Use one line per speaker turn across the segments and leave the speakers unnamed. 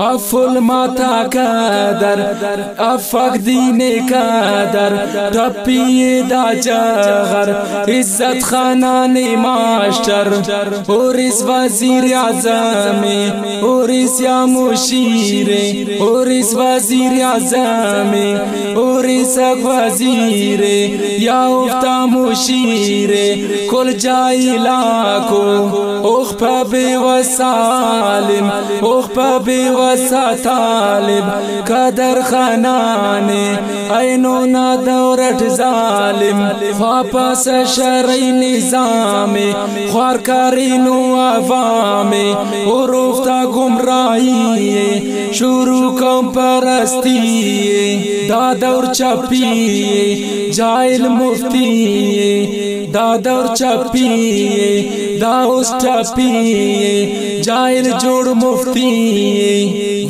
Awful माता Kader, Afak दीने का दर दा जगर इज़्ज़त खाना ने मास्टर, और इस वज़ीर आज़म, और इस या मुशीरे, और इस वज़ीर आज़म, और इस वज़ीर, या उफ्ता मुशीरे कुल जाई लाको उख पे वसालिम उख पे वसा तालिब कदर खनाने ऐनो ना दौरट जालिम वापस शरई निज़ाम ख्वार करीनु अवामे और उफ्ता गुमराही शुरू कम परस्ती दादौर चपी जाइल मुफ्ती दादौर चपी दाउस चपी जाइल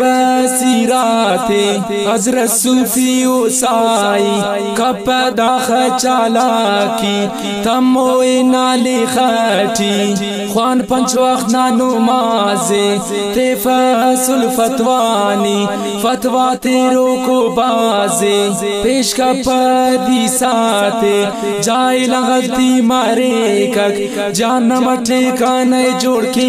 पा सिराते हज़रत सूफी उसाई कब पैदा चाला की तमोए नाले खटी खान पंच वक्त ना नुमाजे ते फसुल फतवानी, फतवा तेरो को बाजे, पेश का पदी साते, जाए लगती मारे कक, जान मठे काने जोड़ के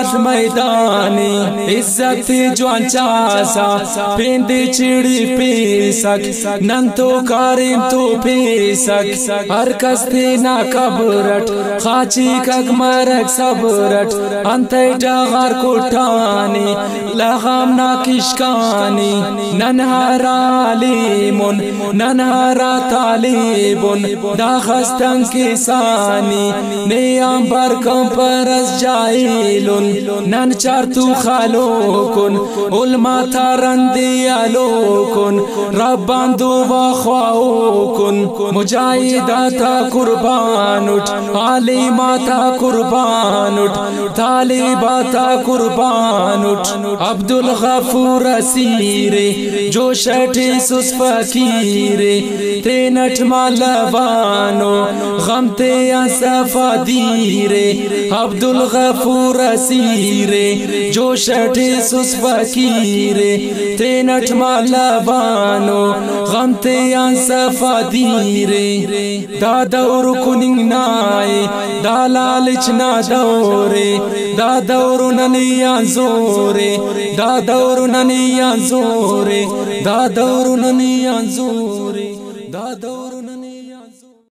हर मैदानी, इज़्ज़त ज्वान चासा पेंदे चिड़ी पेसक, नंतो कारिम तो पेसक, हर कस्ते ना कबरट, खाची कक मरक सबरट, अंत डागार कोटानी लगाम ना किशकानी, ननहारा लिमुन ननहारा तालिबुन दाखस्तन किसानी, नेयाम पर कम परस जाइलुन नन चार तू खालो कुन उलमा तारंदी आलो कुन, रब्बान दुवा ख्वाओ कुन। मुजाहिदाता कुर्बान उठ, आली माता कुर्बान उठ तालिबाता कुर्बान उठ। अब्दुल गफूर असीरे जो शटे सुस फकीरे ते नठ मालवानो गम ते असफा दीरे अब्दुल गफूर असीरे जो शटे सुस फकीरे ते नठ मालवानो गम ते असफा दीरे दादा और कुनिंग नाए दालालिच ना दौरे दादा और ननिया जोरे दादा और ननिया जोरे दादा और ननिया जोरे दादा और